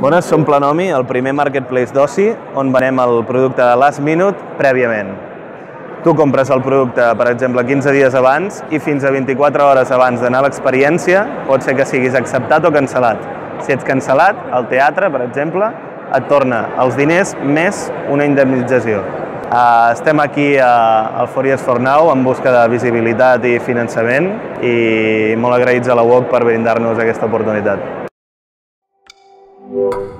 Bones, som Planomi, el primer marketplace d'oci on venem el producte de last minute prèviament. Tu compres el producte, per exemple, 15 dies abans i fins a 24 hores abans d'anar a l'experiència pot ser que siguis acceptat o cancel·lat. Si ets cancel·lat, al teatre, per exemple, et torna els diners més una indemnització. Uh, estem aquí a, al Fories for Now en busca de visibilitat i finançament i molt agraïts a la UOC per brindar-nos aquesta oportunitat. Música